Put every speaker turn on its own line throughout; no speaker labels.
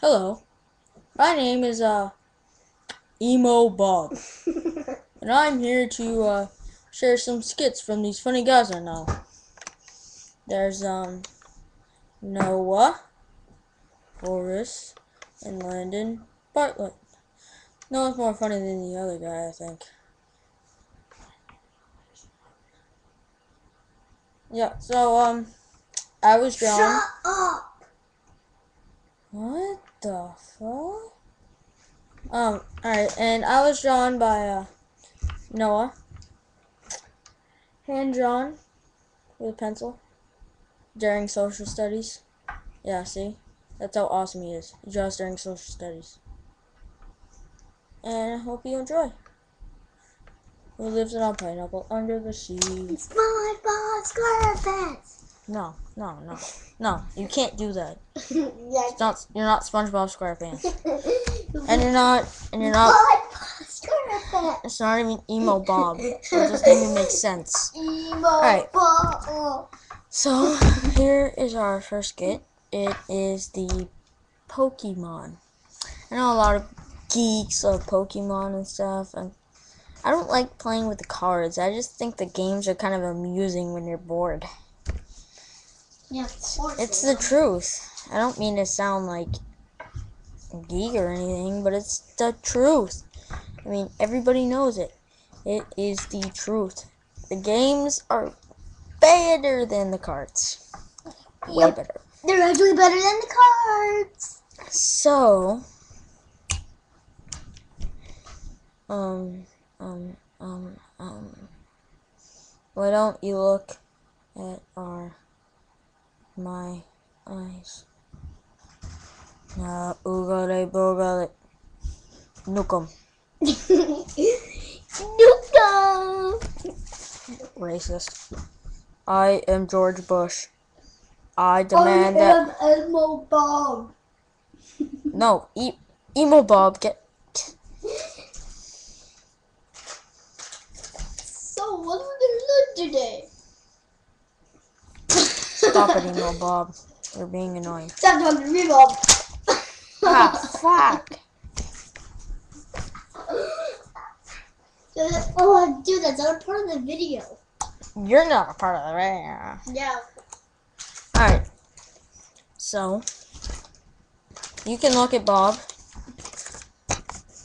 Hello, my name is uh Emo Bob, and I'm here to uh, share some skits from these funny guys I know. There's um Noah, Forrest, and Landon Bartlett. Noah's more funny than the other guy, I think. Yeah, so um, I was drawn. What the fuck? Um, alright, and I was drawn by uh, Noah. Hand drawn with a pencil during social studies. Yeah, see? That's how awesome he is. He draws during social studies. And I hope you enjoy. Who lives in a pineapple under the sea?
It's my Bob Squarepants!
No, no, no, no. You can't do that.
yeah,
It's not. You're not SpongeBob SquarePants, and you're not. And you're not.
My Bob Squarepants!
It's not even emo Bob. So it doesn't even make sense.
Emo
Alright.
Bob!
So here is our first skit. It is the Pokemon. I know a lot of geeks of Pokemon and stuff, and I don't like playing with the cards. I just think the games are kind of amusing when you're bored.
Yeah, of course.
It's the truth. I don't mean to sound like a geek or anything, but it's the truth. I mean, everybody knows it. It is the truth. The games are better than the cards. Way
Yep.
better.
They're actually better than the cards!
So, um, um, um, um, why don't you look at our, my eyes? Now, oogale boogale, nukem,
Nuka!
racist. I am George Bush. I demand
I
that,
am Elmo Bob!
no, e- emo Bob, get,
So, what are we gonna learn today?
Stop it, emo Bob. You're being annoying.
Stop talking to me, Bob!
Ah, fuck.
Oh, dude, that's not a part of the video.
You're not a part of the radio.
Yeah.
Alright. So, you can look at Bob.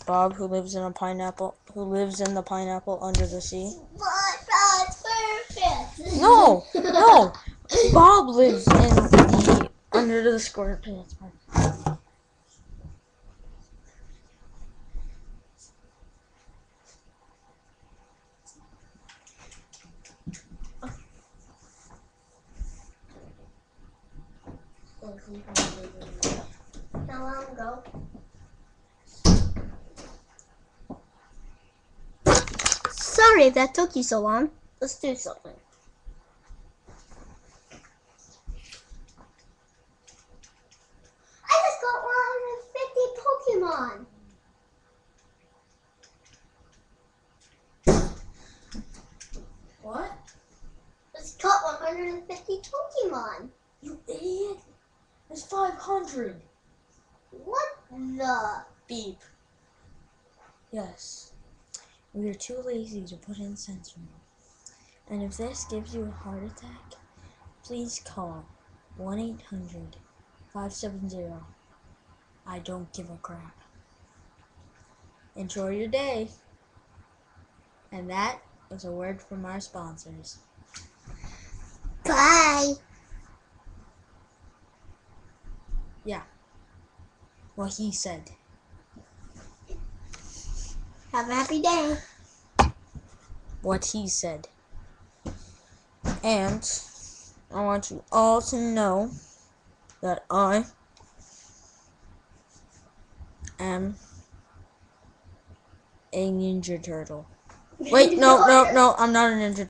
Bob, who lives in a pineapple, who lives in the pineapple under the sea.
My Bob's perfect!
No, no. Bob lives in the under the pants. part.
Now let him go. Sorry that took you so long. Let's do something. I just got 150 Pokemon.
What?
Just caught 150 Pokemon.
You idiot! It's 500.
What the?
Beep. Yes. We are too lazy to put in censor. And if this gives you a heart attack, please call 1 800 570 I don't give a crap. Enjoy your day. And that was a word from our sponsors.
Bye.
What he said.
Have a happy day.
What he said. And I want you all to know that I am a Ninja Turtle. Wait, no, no, no, I'm not a Ninja